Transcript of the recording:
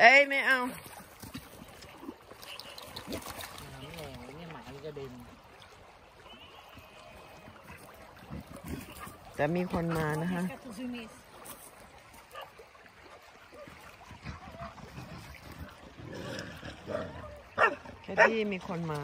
เอเยไม่เอาแะต่มีคนมานะคะแค่ที่มีคนมา